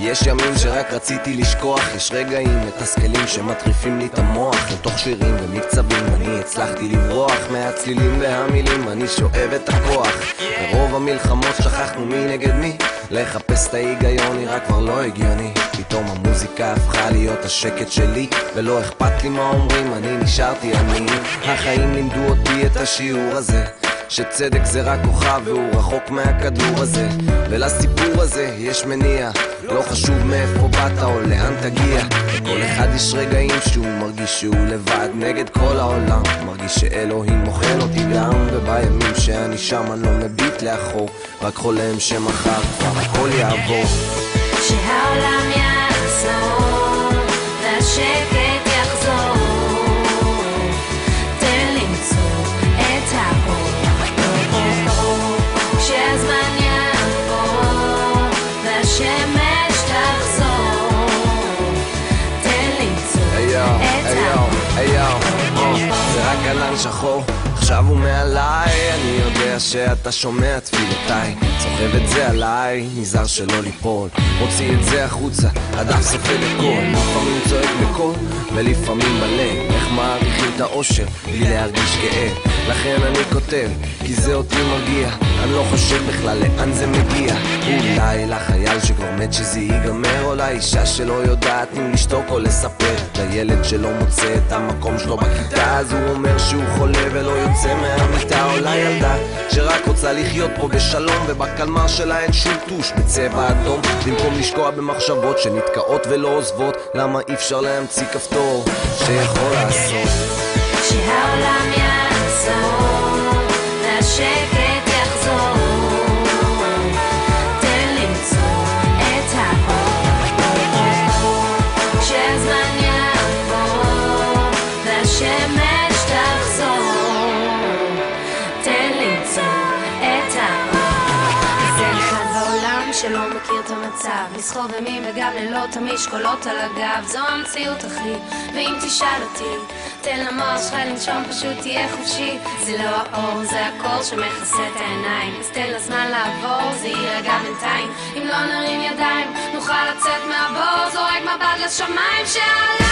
יש ימים שרק רציתי לשכוח, יש רגעים מתסכלים שמטריפים לי את המוח לתוך שירים ומקצבים אני הצלחתי לברוח מהצלילים והמילים, אני שואב את הכוח. ברוב המלחמות שכחנו מי נגד מי לחפש את ההיגיון נראה כבר לא הגיוני. פתאום המוזיקה הפכה להיות השקט שלי ולא אכפת לי מה אומרים, אני נשארתי עני. החיים לימדו אותי את השיעור הזה שצדק זה רק כוכב והוא רחוק מהכדור הזה. ולסיפור הזה יש מניע. לא חשוב מאיפה באת או לאן תגיע. לכל אחד יש רגעים שהוא מרגיש שהוא לבד נגד כל העולם. מרגיש שאלוהים מוכן אותי גם ובימים שאני שם אני לא מביט לאחור. רק חולם שמחר כבר הכל יעבור. שהעולם יחזור והשקט ענן שחור, עכשיו הוא מעליי, אני יודע שאתה שומע תפילותיי, סוחב את זה עליי, נזהר שלא ליפול, מוציא את זה החוצה, הדף סופג הכל, לפעמים צועק בקול, ולפעמים בלב, איך מעריכים את האושר, בלי להרגיש כאב, לכן אני כותב, כי זה אותי מרגיע, אני לא חושב בכלל לאן זה מגיע, אולי לחייל שכבר מת שזה ייגמר, או לאישה שלא יודעת אם לשתוק או לספר, לילד שלא מוצא את המקום שלו בכיתה, אז הוא אומר שהוא חולה ולא יוצא מהמיטה, או לילדה שרק רוצה לחיות פה בשלום, ובקלמר שלה אין שום טוש. בצבע אדום, במקום לשקוע במחשבות שנתקעות ולא עוזבות, למה אי אפשר להמציא כפתור שיכול לעשות? למצוא את האור אין אחד בעולם שלא מכיר את המצב. לסחוב ימים וגם לילות המשקולות על הגב. זו המציאות אחי ואם תשאל אותי תן למוח שלך לנשום פשוט תהיה חופשי. זה לא האור זה הקור שמכסה את העיניים. אז תן לזמן לעבור זה יירגע בינתיים. אם לא נרים ידיים נוכל לצאת מהבור. זורק מבט לשמיים שהלילה